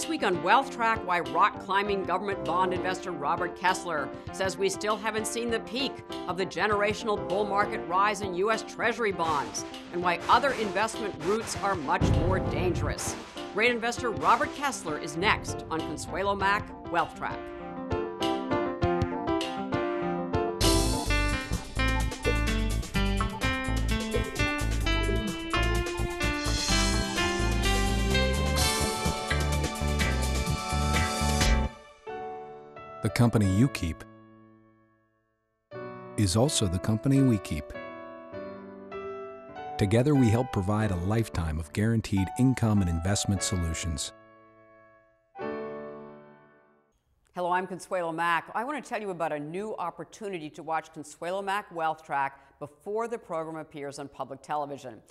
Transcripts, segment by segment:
This week on Wealth Track, why rock climbing government bond investor Robert Kessler says we still haven't seen the peak of the generational bull market rise in U.S. Treasury bonds, and why other investment routes are much more dangerous. Great investor Robert Kessler is next on Consuelo Mack Wealth Track. The company you keep is also the company we keep. Together, we help provide a lifetime of guaranteed income and investment solutions. Hello, I'm Consuelo Mack. I want to tell you about a new opportunity to watch Consuelo Mack Wealth Track before the program appears on public television.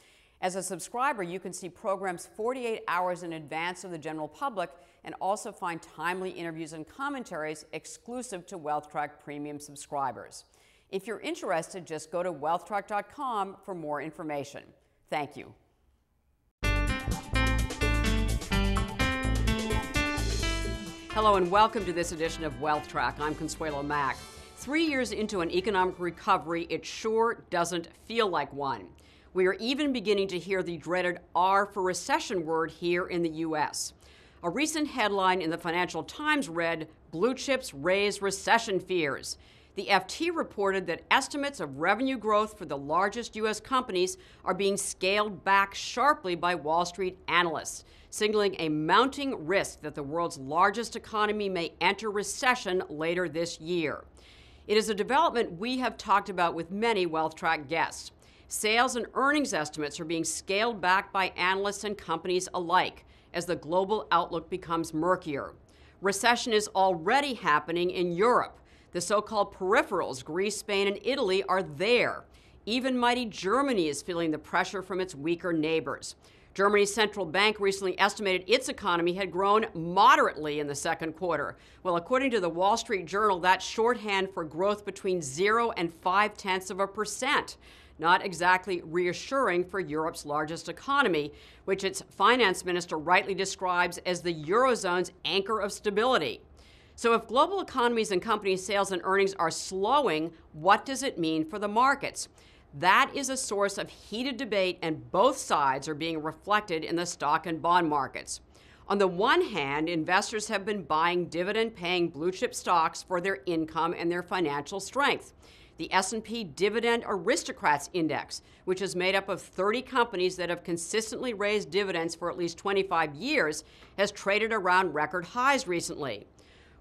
As a subscriber, you can see programs 48 hours in advance of the general public and also find timely interviews and commentaries exclusive to WealthTrack Premium subscribers. If you're interested, just go to wealthtrack.com for more information. Thank you. Hello and welcome to this edition of Wealth Track. I'm Consuelo Mack. Three years into an economic recovery, it sure doesn't feel like one. We are even beginning to hear the dreaded R for recession word here in the U.S. A recent headline in the Financial Times read Blue chips raise recession fears. The FT reported that estimates of revenue growth for the largest U.S. companies are being scaled back sharply by Wall Street analysts, signaling a mounting risk that the world's largest economy may enter recession later this year. It is a development we have talked about with many Wealth Track guests. Sales and earnings estimates are being scaled back by analysts and companies alike as the global outlook becomes murkier. Recession is already happening in Europe. The so called peripherals, Greece, Spain, and Italy, are there. Even mighty Germany is feeling the pressure from its weaker neighbors. Germany's central bank recently estimated its economy had grown moderately in the second quarter. Well, according to the Wall Street Journal, that's shorthand for growth between zero and five tenths of a percent not exactly reassuring for Europe's largest economy, which its finance minister rightly describes as the Eurozone's anchor of stability. So, if global economies and company sales and earnings are slowing, what does it mean for the markets? That is a source of heated debate, and both sides are being reflected in the stock and bond markets. On the one hand, investors have been buying dividend paying blue chip stocks for their income and their financial strength the S&P Dividend Aristocrats Index, which is made up of 30 companies that have consistently raised dividends for at least 25 years, has traded around record highs recently.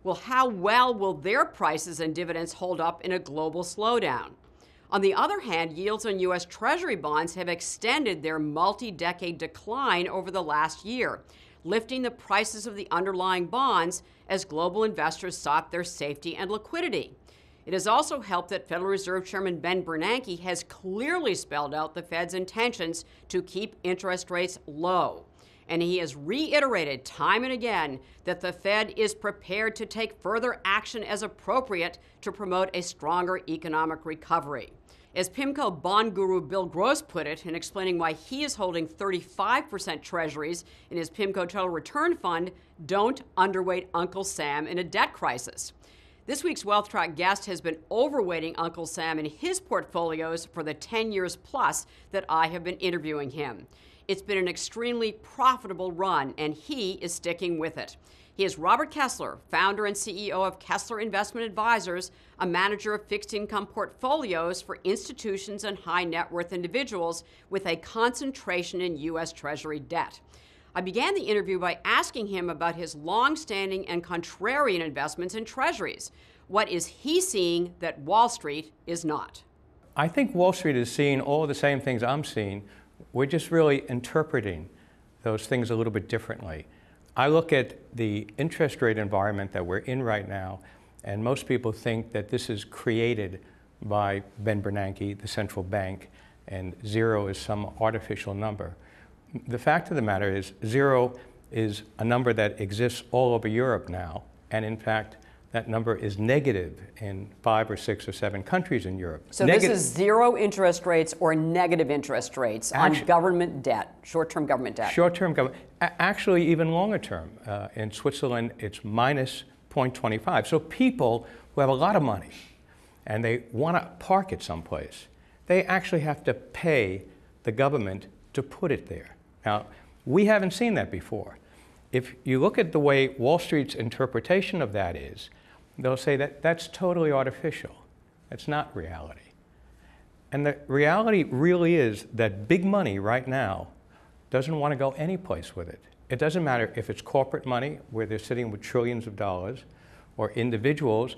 Well, how well will their prices and dividends hold up in a global slowdown? On the other hand, yields on U.S. Treasury bonds have extended their multi decade decline over the last year, lifting the prices of the underlying bonds as global investors sought their safety and liquidity. It has also helped that Federal Reserve Chairman Ben Bernanke has clearly spelled out the Fed's intentions to keep interest rates low. And he has reiterated time and again that the Fed is prepared to take further action as appropriate to promote a stronger economic recovery. As PIMCO bond guru Bill Gross put it in explaining why he is holding 35% treasuries in his PIMCO Total Return Fund, don't underweight Uncle Sam in a debt crisis. This week's Wealth Track guest has been overweighting Uncle Sam in his portfolios for the 10 years plus that I have been interviewing him. It's been an extremely profitable run, and he is sticking with it. He is Robert Kessler, founder and CEO of Kessler Investment Advisors, a manager of fixed income portfolios for institutions and high net worth individuals with a concentration in U.S. Treasury debt. I began the interview by asking him about his long-standing and contrarian investments in treasuries. What is he seeing that Wall Street is not? I think Wall Street is seeing all the same things I'm seeing. We're just really interpreting those things a little bit differently. I look at the interest rate environment that we're in right now, and most people think that this is created by Ben Bernanke, the central bank, and zero is some artificial number the fact of the matter is, zero is a number that exists all over Europe now. And in fact, That number is negative in five or six or seven countries in Europe. So Neg- this is zero interest rates or negative interest rates Actu- on government debt, short-term government debt. Short-term government, actually even longer term. Uh, in Switzerland, it's minus 0.25. So people who have a lot of money and they want to park it someplace, they actually have to pay the government to put it there. Now, we haven't seen that before. If you look at the way Wall Street's interpretation of that is, they'll say that that's totally artificial. That's not reality. And the reality really is that big money right now doesn't want to go anyplace with it. It doesn't matter if it's corporate money, where they're sitting with trillions of dollars, or individuals.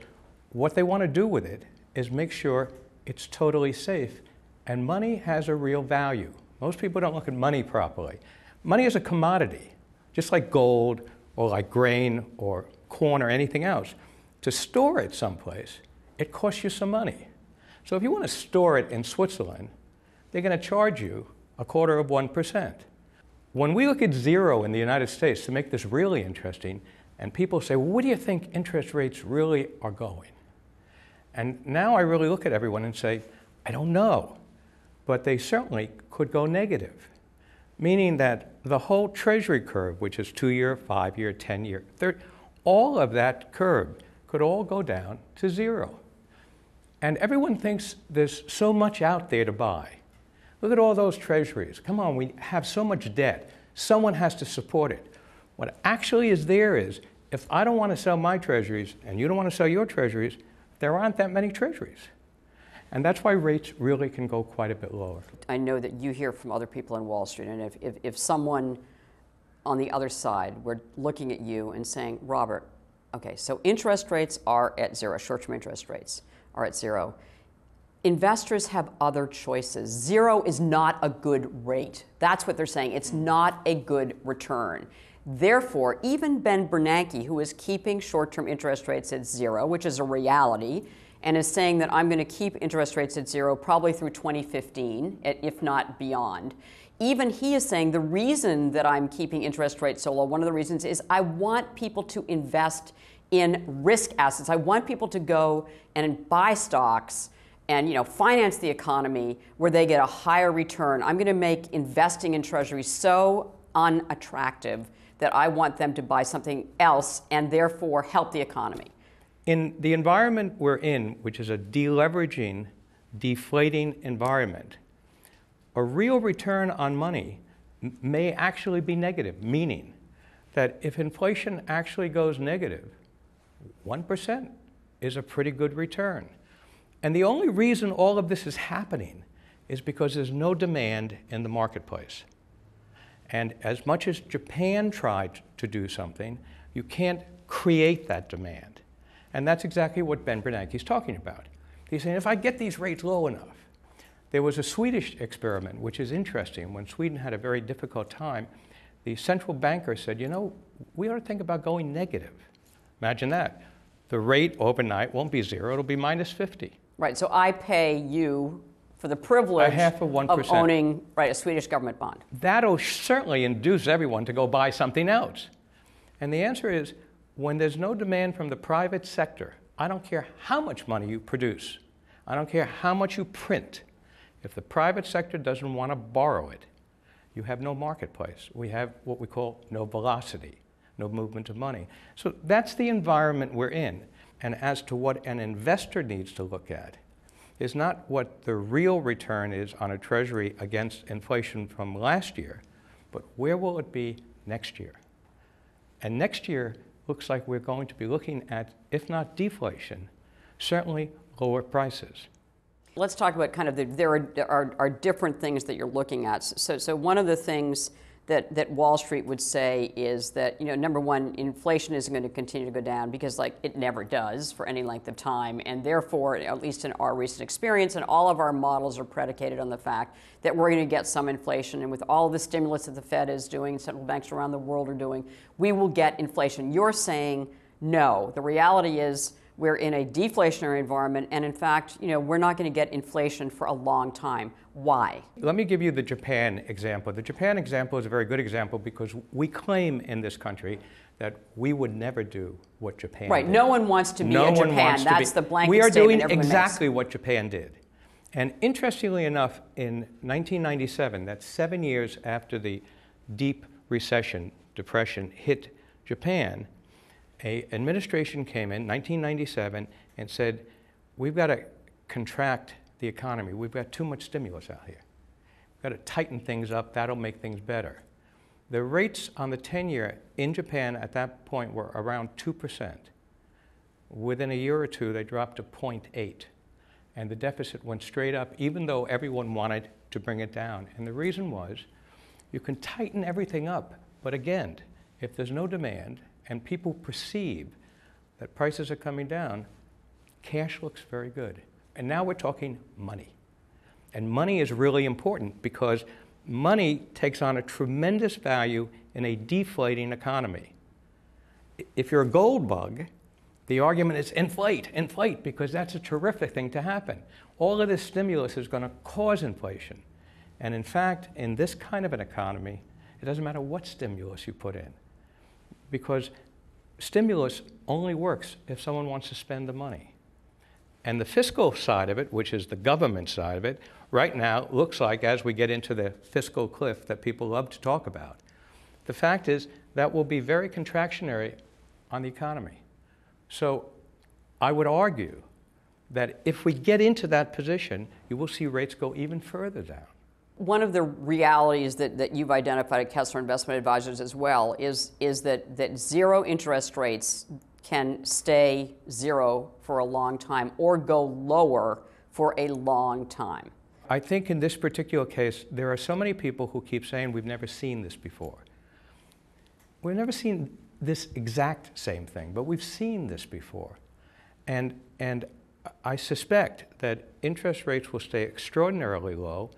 What they want to do with it is make sure it's totally safe. And money has a real value. Most people don't look at money properly. Money is a commodity, just like gold or like grain or corn or anything else. To store it someplace, it costs you some money. So if you want to store it in Switzerland, they're going to charge you a quarter of 1%. When we look at zero in the United States, to make this really interesting, and people say, well, what do you think interest rates really are going? And now I really look at everyone and say, I don't know, but they certainly could go negative, meaning that the whole treasury curve, which is two year, five year, 10 year, 30, all of that curve could all go down to zero. And everyone thinks there's so much out there to buy. Look at all those treasuries. Come on, we have so much debt. Someone has to support it. What actually is there is if I don't want to sell my treasuries and you don't want to sell your treasuries, there aren't that many treasuries. And that's why rates really can go quite a bit lower. I know that you hear from other people on Wall Street, and if, if, if someone on the other side were looking at you and saying, Robert, okay, so interest rates are at zero, short term interest rates are at zero. Investors have other choices. Zero is not a good rate. That's what they're saying. It's not a good return. Therefore, even Ben Bernanke, who is keeping short term interest rates at zero, which is a reality, and is saying that I'm going to keep interest rates at zero probably through 2015, if not beyond. Even he is saying the reason that I'm keeping interest rates so low, one of the reasons is I want people to invest in risk assets. I want people to go and buy stocks and you know finance the economy where they get a higher return. I'm going to make investing in treasuries so unattractive that I want them to buy something else and therefore help the economy. In the environment we're in, which is a deleveraging, deflating environment, a real return on money may actually be negative, meaning that if inflation actually goes negative, 1 is a pretty good return. And the only reason all of this is happening is because there's no demand in the marketplace. And as much as Japan tried to do something, you can't create that demand. And that's exactly what Ben Bernanke is talking about. He's saying if I get these rates low enough, there was a Swedish experiment, which is interesting. When Sweden had a very difficult time, the central banker said, you know, we ought to think about going negative. Imagine that. The rate overnight won't be zero, it'll be minus 50. Right, so I pay you for the privilege of 1%. owning right, a Swedish government bond. That'll certainly induce everyone to go buy something else. And the answer is when there's no demand from the private sector, I don't care how much money you produce, I don't care how much you print. If the private sector doesn't want to borrow it, you have no marketplace. We have what we call no velocity, no movement of money. So that's the environment we're in. And as to what an investor needs to look at, is not what the real return is on a treasury against inflation from last year, but where will it be next year? And next year looks like we're going to be looking at, if not deflation, certainly lower prices. Let's talk about kind of the, there are, are, are different things that you're looking at. So, so one of the things that, that Wall Street would say is that, you know, number one, inflation isn't going to continue to go down because, like, it never does for any length of time. And therefore, at least in our recent experience, and all of our models are predicated on the fact that we're going to get some inflation. And with all the stimulus that the Fed is doing, central banks around the world are doing, we will get inflation. You're saying no. The reality is, we're in a deflationary environment, and in fact, you know, we're not going to get inflation for a long time. Why? Let me give you the Japan example. The Japan example is a very good example because we claim in this country that we would never do what Japan did. Right. did. No one wants to be no Japan. That's be. the blanket We are doing everyone makes. exactly what Japan did. And interestingly enough, in 1997, that's seven years after the deep recession, depression hit Japan, a administration came in 1997 and said, "We've got to contract the economy. We've got too much stimulus out here. We've got to tighten things up. That'll make things better." The rates on the 10-year in Japan at that point were around 2%. Within a year or two, they dropped to 0.8, and the deficit went straight up, even though everyone wanted to bring it down. And the reason was you can tighten everything up, but again, if there's no demand and people perceive that prices are coming down, cash looks very good. And now we're talking money. And money is really important because money takes on a tremendous value in a deflating economy. If you're a gold bug, the argument is inflate, inflate, because that's a terrific thing to happen. All of this stimulus is going to cause inflation. And in fact, in this kind of an economy, it doesn't matter what stimulus you put in, because stimulus only works if someone wants to spend the money. And the fiscal side of it, which is the government side of it, right now looks like, as we get into the fiscal cliff that people love to talk about, the fact is that will be very contractionary on the economy. So I would argue that if we get into that position, you will see rates go even further down. One of the realities that, that you've identified at Kessler Investment Advisors as well is, is that, that zero interest rates can stay zero for a long time or go lower for a long time. I think in this particular case, there are so many people who keep saying we've never seen this before. We've never seen this exact same thing, but we've seen this before. And, and I suspect that interest rates will stay extraordinarily low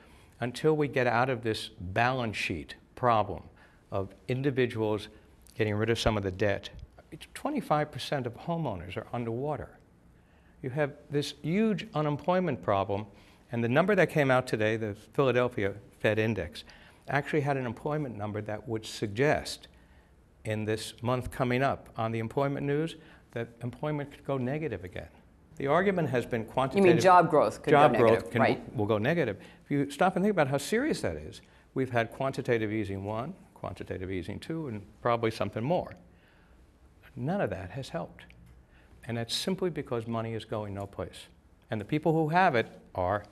until we get out of this balance sheet problem of individuals getting rid of some of the debt. 25% of homeowners are underwater. You have this huge unemployment problem, and the number that came out today, the Philadelphia Fed Index, actually had an employment number that would suggest in this month coming up on the employment news that employment could go negative again. The argument has been quantitative. You mean job growth could job go growth negative, can, right? will go negative. If you stop and think about how serious that is, we've had quantitative easing one, quantitative easing two, and probably something more. None of that has helped. And that's simply because money is going no place. And the people who have it are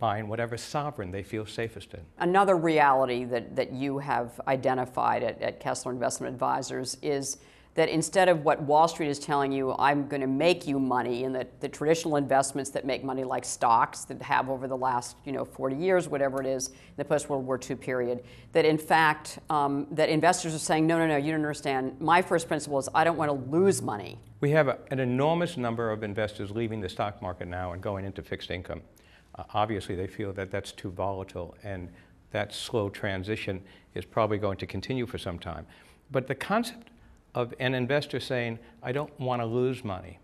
buying whatever sovereign they feel safest in. Another reality that, that you have identified at, at Kessler Investment Advisors is that instead of what Wall Street is telling you, I'm going to make you money, and that the traditional investments that make money, like stocks that have over the last you know 40 years, whatever it is, the post World War II period, that in fact um, that investors are saying, no, no, no, you don't understand. My first principle is I don't want to lose money. We have a, an enormous number of investors leaving the stock market now and going into fixed income. Uh, obviously, they feel that that's too volatile, and that slow transition is probably going to continue for some time. But the concept of an investor saying, I don't want to lose money,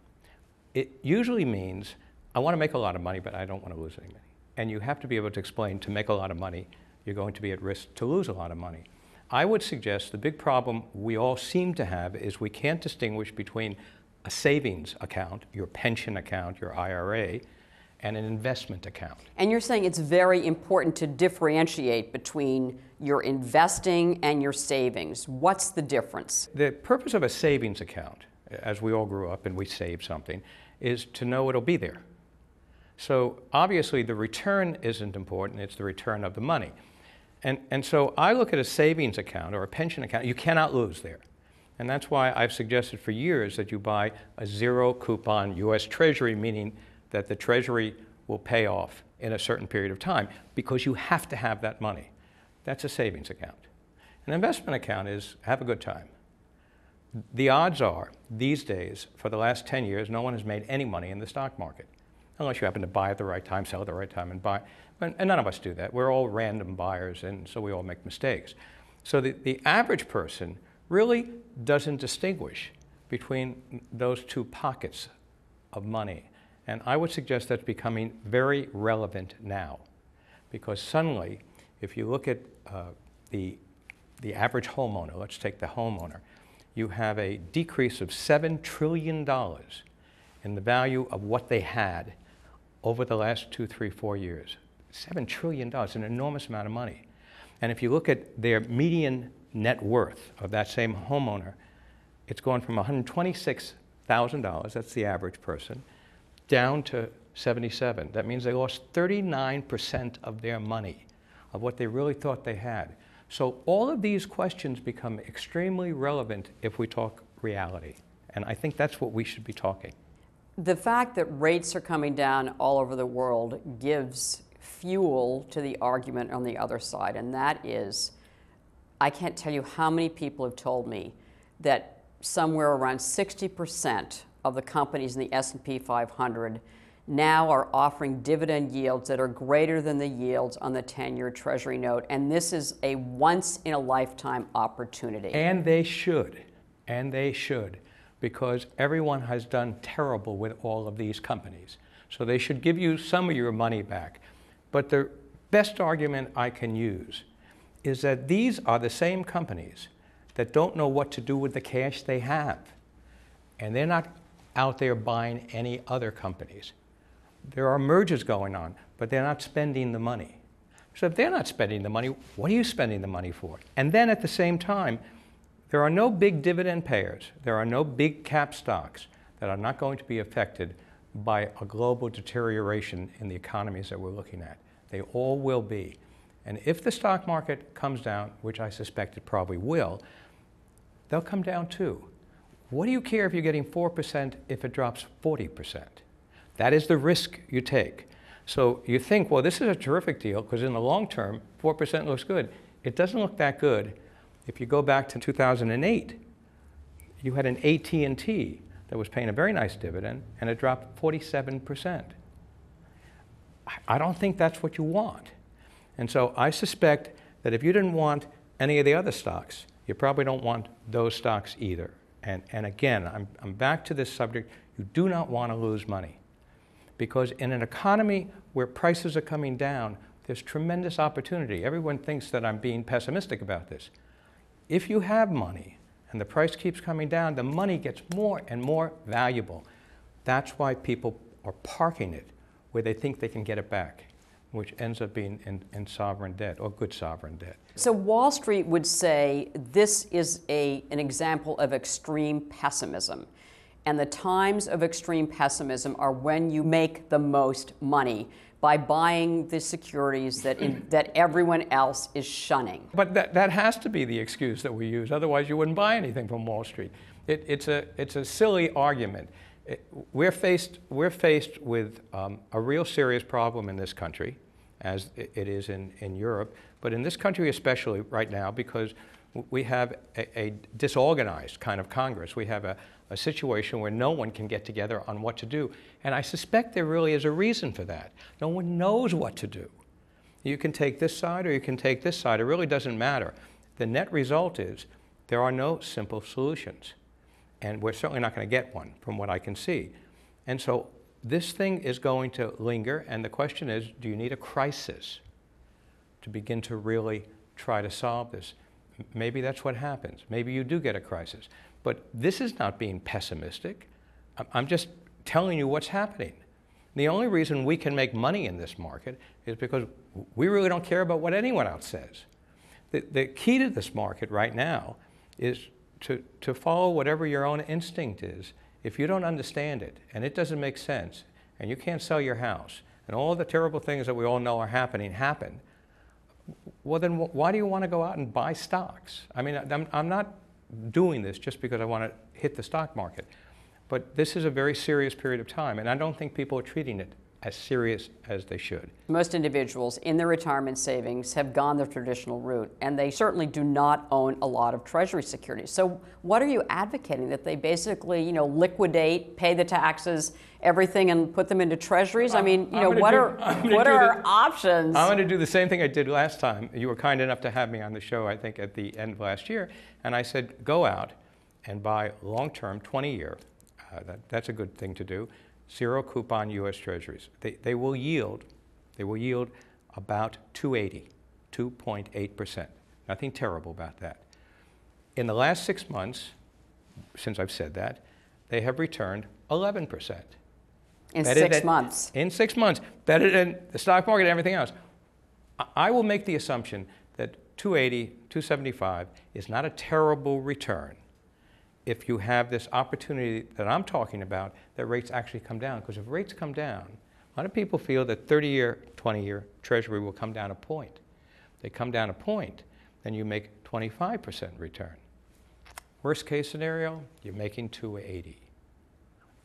it usually means I want to make a lot of money, but I don't want to lose any money. And you have to be able to explain to make a lot of money, you're going to be at risk to lose a lot of money. I would suggest the big problem we all seem to have is we can't distinguish between a savings account, your pension account, your IRA, and an investment account. And you're saying it's very important to differentiate between your investing and your savings. What's the difference? The purpose of a savings account, as we all grew up and we saved something, is to know it'll be there. So obviously the return isn't important, it's the return of the money. And, and so I look at a savings account or a pension account, you cannot lose there. And that's why I've suggested for years that you buy a zero coupon US Treasury, meaning that the Treasury will pay off in a certain period of time because you have to have that money. That's a savings account. An investment account is have a good time. The odds are, these days, for the last 10 years, no one has made any money in the stock market. Unless you happen to buy at the right time, sell at the right time, and buy. And none of us do that. We're all random buyers, and so we all make mistakes. So the, the average person really doesn't distinguish between those two pockets of money. And I would suggest that's becoming very relevant now. Because suddenly, if you look at uh, the, the average homeowner, let's take the homeowner, you have a decrease of $7 trillion in the value of what they had over the last two, three, four years. $7 trillion, an enormous amount of money. And if you look at their median net worth of that same homeowner, it's gone from $126,000, that's the average person, down to 77. That means they lost 39% of their money, of what they really thought they had. So all of these questions become extremely relevant if we talk reality. And I think that's what we should be talking. The fact that rates are coming down all over the world gives fuel to the argument on the other side, and that is I can't tell you how many people have told me that somewhere around 60% of the companies in the S&P 500 now are offering dividend yields that are greater than the yields on the 10-year treasury note and this is a once in a lifetime opportunity. And they should. And they should because everyone has done terrible with all of these companies. So they should give you some of your money back. But the best argument I can use is that these are the same companies that don't know what to do with the cash they have. And they're not out there buying any other companies. There are mergers going on, but they're not spending the money. So if they're not spending the money, what are you spending the money for? And then at the same time, there are no big dividend payers, there are no big cap stocks that are not going to be affected by a global deterioration in the economies that we're looking at. They all will be. And if the stock market comes down, which I suspect it probably will, they'll come down too. What do you care if you're getting 4% if it drops 40%? That is the risk you take. So you think, well, this is a terrific deal because in the long term, 4% looks good. It doesn't look that good. If you go back to 2008, you had an AT&T that was paying a very nice dividend and it dropped 47%. I don't think that's what you want. And so I suspect that if you didn't want any of the other stocks, you probably don't want those stocks either. And, and again, I'm, I'm back to this subject. You do not want to lose money. Because in an economy where prices are coming down, there's tremendous opportunity. Everyone thinks that I'm being pessimistic about this. If you have money and the price keeps coming down, the money gets more and more valuable. That's why people are parking it where they think they can get it back which ends up being in, in, sovereign debt or good sovereign debt. So Wall Street would say this is a, an example of extreme pessimism. And the times of extreme pessimism are when you make the most money by buying the securities that, in, that everyone else is shunning. But that, that has to be the excuse that we use. Otherwise, you wouldn't buy anything from Wall Street. It, it's, a, it's a silly argument. We're, faced, we're faced with um, a real serious problem in this country as it is in, in Europe, but in this country especially right now because we have a, a disorganized kind of Congress. We have a, a situation where no one can get together on what to do. And I suspect there really is a reason for that. No one knows what to do. You can take this side or you can take this side. It really doesn't matter. The net result is there are no simple solutions. And we're certainly not going to get one from what I can see. And so this thing is going to linger, and the question is do you need a crisis to begin to really try to solve this? Maybe that's what happens. Maybe you do get a crisis. But this is not being pessimistic. I'm just telling you what's happening. The only reason we can make money in this market is because we really don't care about what anyone else says. The, the key to this market right now is to, to follow whatever your own instinct is if you don't understand it and it doesn't make sense and you can't sell your house and all the terrible things that we all know are happening happen, well, then why do you want to go out and buy stocks? I mean, I'm, I'm not doing this just because I want to hit the stock market. But this is a very serious period of time, and I don't think people are treating it as serious as they should. Most individuals in their retirement savings have gone the traditional route, and they certainly do not own a lot of Treasury securities. So, what are you advocating? That they basically, you know, liquidate, pay the taxes, everything, and put them into Treasuries? I mean, you know, what do, are what are our options? I'm going to do the same thing I did last time. You were kind enough to have me on the show, I think, at the end of last year, and I said, go out and buy long-term, 20-year. Uh, that, that's a good thing to do zero coupon U.S. Treasuries. They, they will yield, they will yield about 280, 2.8%. Nothing terrible about that. In the last six months, since I've said that, they have returned 11%. In better six than, months. In six months. Better than the stock market and everything else. I will make the assumption that 280, 275 is not a terrible return if you have this opportunity that I'm talking about that rates actually come down. Because if rates come down, a lot of people feel that 30 year, 20 year Treasury will come down a point. They come down a point, then you make 25% return. Worst case scenario, you're making 280.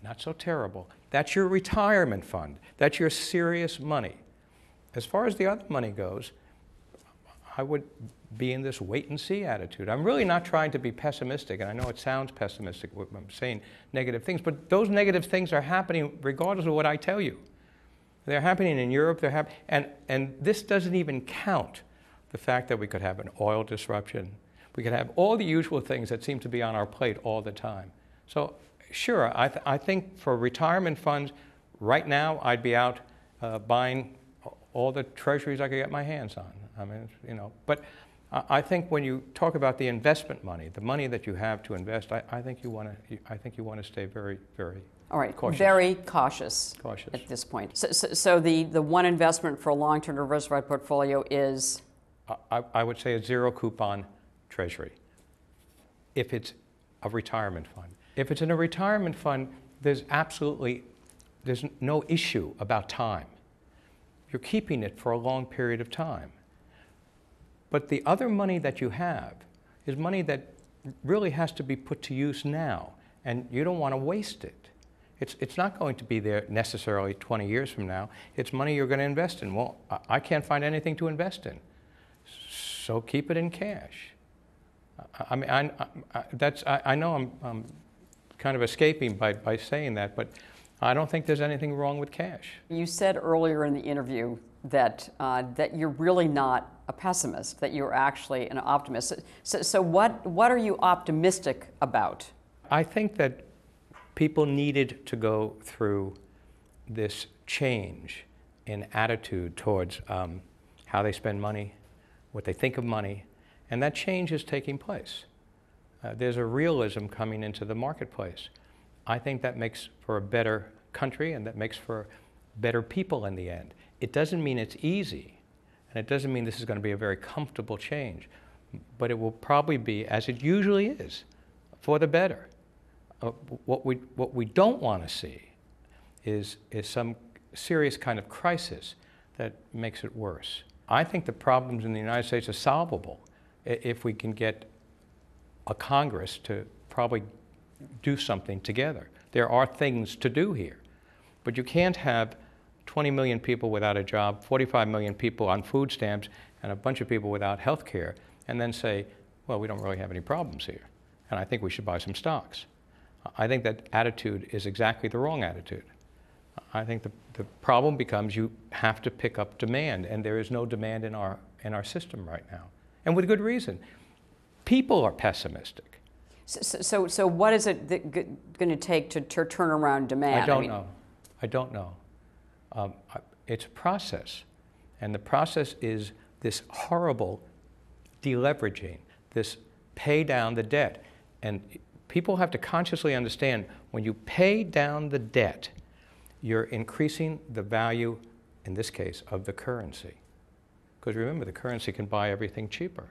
Not so terrible. That's your retirement fund. That's your serious money. As far as the other money goes, I would be in this wait and see attitude. I'm really not trying to be pessimistic, and I know it sounds pessimistic when I'm saying negative things, but those negative things are happening regardless of what I tell you. They're happening in Europe, they're hap- and, and this doesn't even count the fact that we could have an oil disruption. We could have all the usual things that seem to be on our plate all the time. So, sure, I, th- I think for retirement funds, right now I'd be out uh, buying all the treasuries I could get my hands on. I mean, you know, but I think when you talk about the investment money, the money that you have to invest, I, I think you want to. I think you want to stay very, very. All right, cautious. very cautious, cautious at this point. So, so, so the, the one investment for a long-term diversified portfolio is. I, I would say a zero coupon treasury. If it's a retirement fund, if it's in a retirement fund, there's absolutely there's no issue about time. You're keeping it for a long period of time. But the other money that you have is money that really has to be put to use now, and you don't want to waste it. It's, it's not going to be there necessarily 20 years from now. It's money you're going to invest in. Well, I, can't find anything to invest in, so keep it in cash. I, mean, I, I that's, I, I know I'm, I'm kind of escaping by, by saying that, but I don't think there's anything wrong with cash. You said earlier in the interview that, uh, that you're really not a pessimist, that you're actually an optimist. So, so what, what are you optimistic about? I think that people needed to go through this change in attitude towards um, how they spend money, what they think of money, and that change is taking place. Uh, there's a realism coming into the marketplace. I think that makes for a better country and that makes for better people in the end. It doesn't mean it's easy, and it doesn't mean this is going to be a very comfortable change, but it will probably be, as it usually is, for the better. Uh, what, we, what we don't want to see is, is some serious kind of crisis that makes it worse. I think the problems in the United States are solvable if we can get a Congress to probably do something together. There are things to do here, but you can't have 20 million people without a job, 45 million people on food stamps, and a bunch of people without health care, and then say, well, we don't really have any problems here, and I think we should buy some stocks. I think that attitude is exactly the wrong attitude. I think the, the problem becomes you have to pick up demand, and there is no demand in our, in our system right now. And with good reason. People are pessimistic. So, so, so what is it going to take to, to turn around demand? I don't I mean, know. I don't know. Um, it's a process. And the process is this horrible deleveraging, this pay down the debt. And people have to consciously understand when you pay down the debt, you're increasing the value, in this case, of the currency. Because remember, the currency can buy everything cheaper.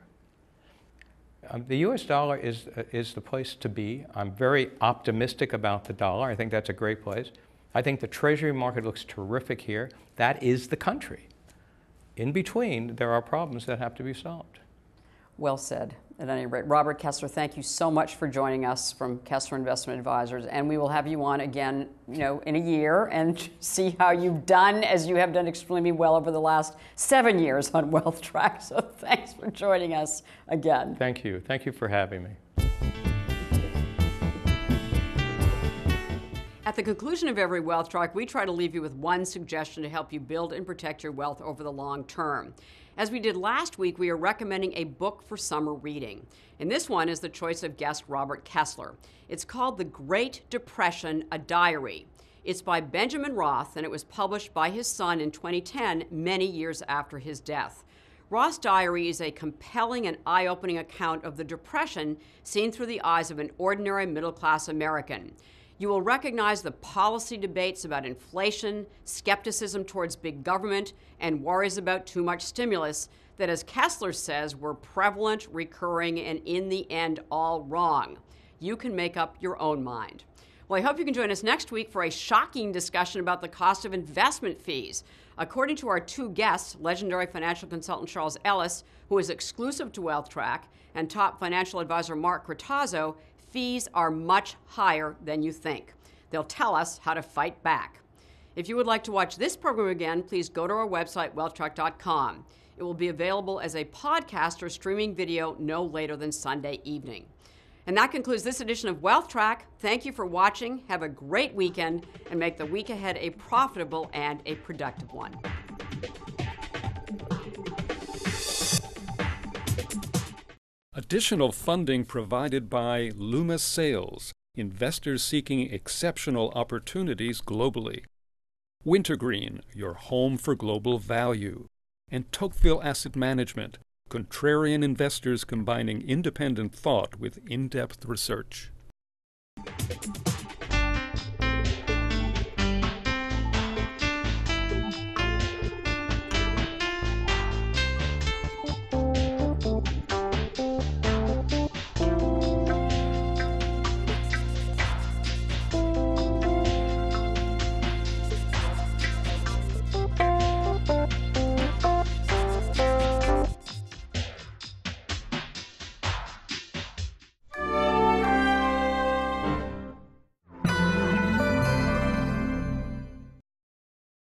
Um, the US dollar is, uh, is the place to be. I'm very optimistic about the dollar. I think that's a great place. I think the Treasury market looks terrific here. That is the country. In between, there are problems that have to be solved. Well said. At any rate, Robert Kessler, thank you so much for joining us from Kessler Investment Advisors, and we will have you on again, you know, in a year and see how you've done, as you have done extremely well over the last seven years on Wealth Track. So thanks for joining us again. Thank you. Thank you for having me. At the conclusion of every wealth track, we try to leave you with one suggestion to help you build and protect your wealth over the long term. As we did last week, we are recommending a book for summer reading. And this one is the choice of guest Robert Kessler. It's called The Great Depression A Diary. It's by Benjamin Roth, and it was published by his son in 2010, many years after his death. Roth's Diary is a compelling and eye opening account of the Depression seen through the eyes of an ordinary middle class American. You will recognize the policy debates about inflation, skepticism towards big government, and worries about too much stimulus that, as Kessler says, were prevalent, recurring, and in the end all wrong. You can make up your own mind. Well, I hope you can join us next week for a shocking discussion about the cost of investment fees. According to our two guests, legendary financial consultant Charles Ellis, who is exclusive to WealthTrack, and top financial advisor Mark Cortazzo, fees are much higher than you think. They'll tell us how to fight back. If you would like to watch this program again, please go to our website, wealthtrack.com. It will be available as a podcast or streaming video no later than Sunday evening. And that concludes this edition of Wealth Track. Thank you for watching. Have a great weekend and make the week ahead a profitable and a productive one. Additional funding provided by Loomis Sayles, investors seeking exceptional opportunities globally. Wintergreen, your home for global value. And Tocqueville Asset Management, Contrarian investors combining independent thought with in depth research.